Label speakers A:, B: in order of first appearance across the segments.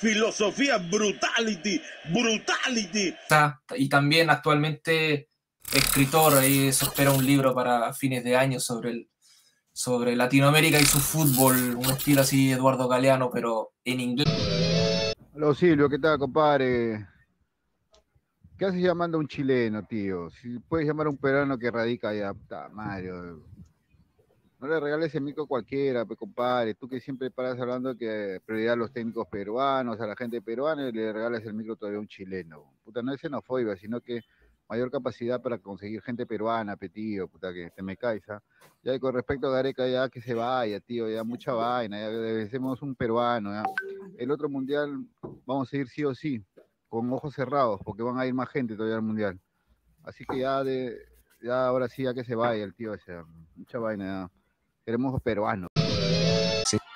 A: filosofía brutality, brutality.
B: Y también actualmente escritor, ahí se espera un libro para fines de año sobre, el, sobre Latinoamérica y su fútbol, un estilo así Eduardo Galeano, pero en inglés.
C: Hola Silvio, ¿qué tal, compadre? ¿Qué haces llamando a un chileno, tío? Si puedes llamar a un peruano que radica allá, puta Mario. No le regales el micro a cualquiera, pe, compadre. Tú que siempre paras hablando que prioridad a los técnicos peruanos, a la gente peruana, y le regales el micro todavía a un chileno. Puta, no es xenofobia, sino que mayor capacidad para conseguir gente peruana, pe, tío, puta, que te me caes, ¿ah? Ya, y con respecto a Gareca, ya que se vaya, tío, ya mucha vaina, ya debemos un peruano, ya. El otro mundial vamos a ir sí o sí, con ojos cerrados, porque van a ir más gente todavía al mundial. Así que ya de, ya ahora sí, ya que se vaya el tío ese, mucha vaina, ya. Queremos peruanos.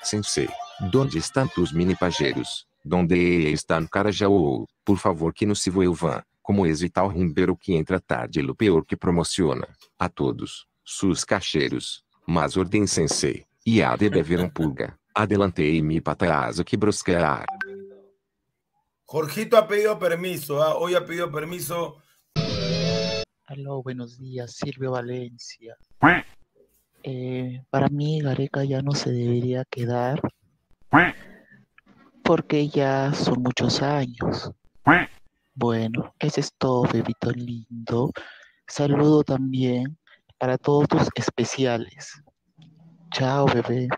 D: Sensei, donde estão tus mini pajeiros? Donde estão Carajau? Por favor que no se van, como esse tal rumbeiro que entra tarde e o pior que promociona. A todos, sus cacheiros. Mas ordem sensei, e há de beber um pulga. Adelantei mi patazo que brusquear.
A: Jorgito ha pedido permiso, ¿ah? hoy ha pedido permiso.
E: Aló, buenos días, Silvio Valencia. Eh, para mí Gareca ya no se debería quedar porque ya son muchos años. Bueno, ese es todo, bebito lindo. Saludo también para todos tus especiales. Chao, bebé.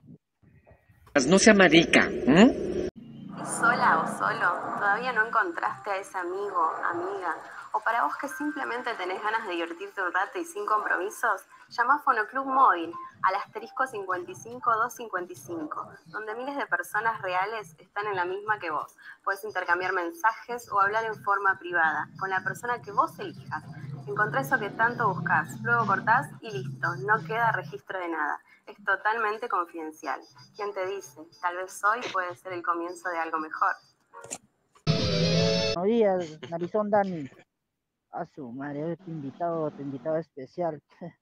F: No sea marica.
G: Sola o solo, todavía no encontraste a ese amigo, amiga, o para vos que simplemente tenés ganas de divertirte un rato y sin compromisos, llama a Fonoclub Móvil al asterisco 55255, donde miles de personas reales están en la misma que vos. Puedes intercambiar mensajes o hablar en forma privada con la persona que vos elijas. Encontrá eso que tanto buscas, luego cortás y listo, no queda registro de nada es totalmente confidencial. ¿Quién te dice? Tal vez hoy puede ser el comienzo de algo mejor.
H: Buenos días, Narizón Dani. A su madre, te invitado, te invitado especial.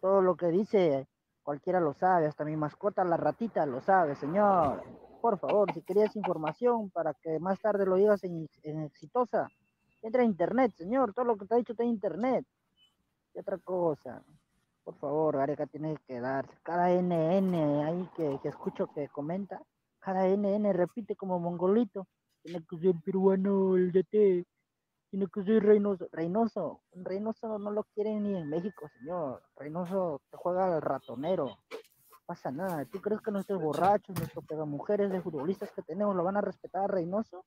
H: Todo lo que dice, cualquiera lo sabe, hasta mi mascota, la ratita, lo sabe, señor. Por favor, si querías información para que más tarde lo digas en, exitosa, entra a internet, señor. Todo lo que te ha dicho está en internet. Y otra cosa, por favor, Gareca tiene que darse. Cada NN ahí que, escucho que comenta, cada NN repite como mongolito. Tiene que ser peruano el DT. Tiene que ser Reynoso. Reynoso. Reynoso no lo quieren ni en México, señor. Reynoso te juega al ratonero. No pasa nada. ¿Tú crees que nuestros borrachos, nuestros mujeres de futbolistas que tenemos lo van a respetar a Reynoso?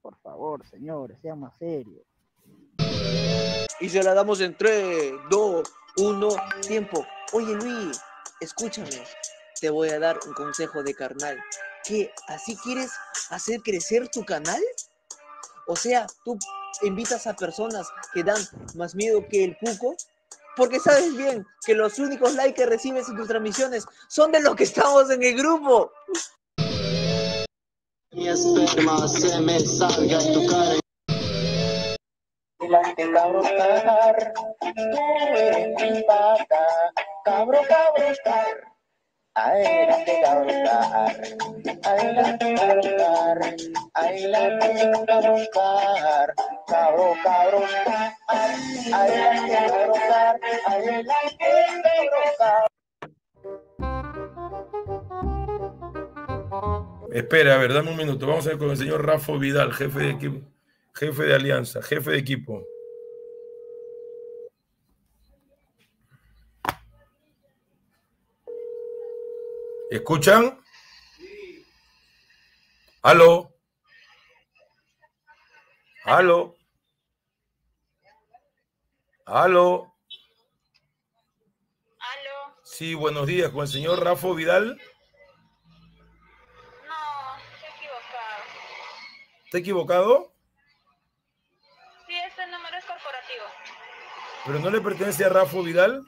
H: Por favor, señores, sean más serios.
I: Y se la damos en 3, 2, uno, tiempo. Oye Luis, escúchame, te voy a dar un consejo de carnal. ¿Qué? ¿Así quieres hacer crecer tu canal? O sea, tú invitas a personas que dan más miedo que el cuco, porque sabes bien que los únicos likes que recibes en tus transmisiones son de los que estamos en el grupo. Mi esperma se me salga en tu cara. Adelante cabrotar, mi pata, cabro cabrotar. Adelante cabrotar, adelante cabrotar,
A: Espera, a ver, dame un minuto. Vamos a ver con el señor Rafa Vidal, jefe de equipo jefe de alianza, jefe de equipo. ¿Escuchan? ¿Aló? ¿Aló? ¿Aló?
J: ¿Aló?
A: Sí, buenos días, con el señor Rafa Vidal.
J: No, estoy equivocado.
A: ¿Está equivocado? ¿Pero no le pertenece a Rafa Vidal? No,
J: no,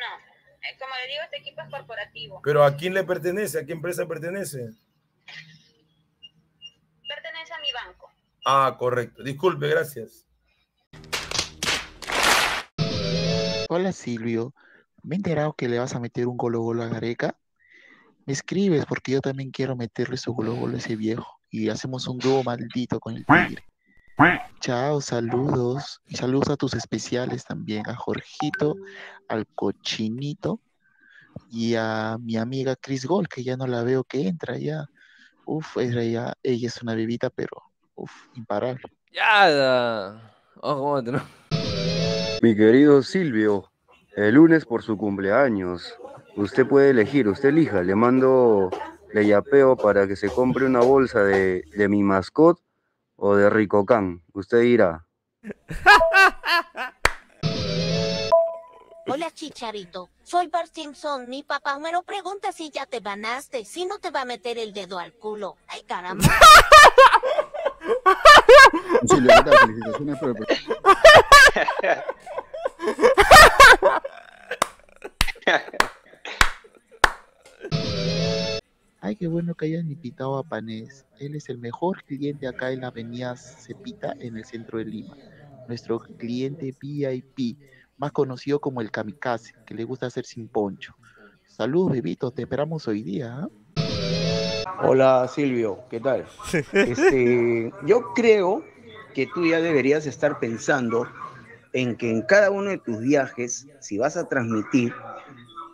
J: no. Eh, como le digo, este equipo es corporativo.
A: ¿Pero a quién le pertenece? ¿A qué empresa pertenece?
J: Pertenece a mi banco.
A: Ah, correcto. Disculpe, gracias.
E: Hola Silvio, me he enterado que le vas a meter un golo golo a Gareca. Me escribes porque yo también quiero meterle su globo a ese viejo y hacemos un dúo maldito con el tigre. Chao, saludos. Y saludos a tus especiales también, a Jorgito, al cochinito y a mi amiga Chris Gold, que ya no la veo que entra ya. Uf, ella, ella es una bebita, pero uf, imparable.
K: Ya. Ojo, otro.
L: Mi querido Silvio, el lunes por su cumpleaños, usted puede elegir, usted elija, le mando, le yapeo para que se compre una bolsa de, de mi mascot o de Ricocán, usted dirá.
M: Hola Chicharito, soy Bart Simpson. Mi papá me lo pregunta si ya te banaste, si no te va a meter el dedo al culo. Ay caramba.
C: El
E: Ay, qué bueno que hayan invitado a Panés. Él es el mejor cliente acá en la avenida Cepita, en el centro de Lima. Nuestro cliente VIP, más conocido como el kamikaze, que le gusta hacer sin poncho. Saludos, bebito, te esperamos hoy día. ¿ah?
N: Hola Silvio, ¿qué tal? Este, yo creo que tú ya deberías estar pensando en que en cada uno de tus viajes, si vas a transmitir,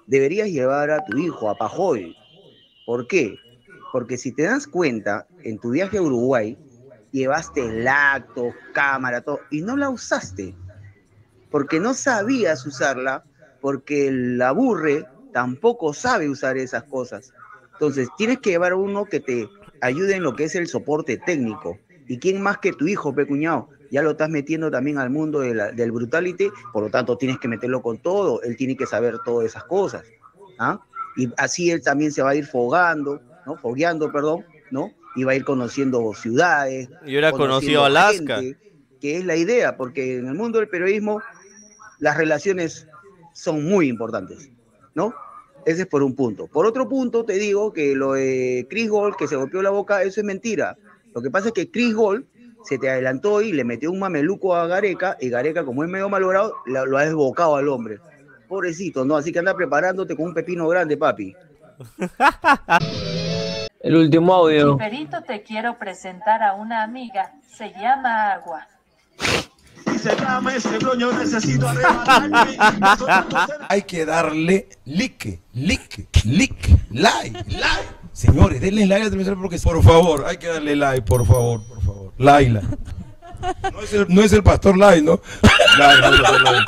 N: deberías llevar a tu hijo a Pajoy. ¿Por qué? Porque si te das cuenta, en tu viaje a Uruguay, llevaste lacto, cámara, todo, y no la usaste. Porque no sabías usarla, porque el aburre tampoco sabe usar esas cosas. Entonces, tienes que llevar a uno que te ayude en lo que es el soporte técnico. ¿Y quién más que tu hijo, pecuñado? Ya lo estás metiendo también al mundo de la- del brutality, por lo tanto tienes que meterlo con todo, él tiene que saber todas esas cosas. ¿ah? Y así él también se va a ir fogando, ¿no? Fogueando, perdón, ¿no? Y va a ir conociendo ciudades.
K: Yo hubiera
N: conociendo
K: conocido Alaska.
N: gente, que es la idea, porque en el mundo del periodismo las relaciones son muy importantes, ¿no? Ese es por un punto. Por otro punto, te digo que lo de Chris Gold, que se golpeó la boca, eso es mentira. Lo que pasa es que Chris Gold se te adelantó y le metió un mameluco a Gareca, y Gareca, como es medio malogrado, lo, lo ha desbocado al hombre. Pobrecito, ¿no? Así que anda preparándote con un pepino grande, papi.
O: El último audio.
P: Perito, te quiero presentar a una amiga. Se llama Agua.
Q: Se llama ese broño, necesito.
R: Hay que darle like, like, like, like, like. Señores, denle like a la transmisión porque por favor, hay que darle like, por favor, por favor. Laila. No es el, no es el pastor Lai, ¿no? Lai, no es el pastor Lai.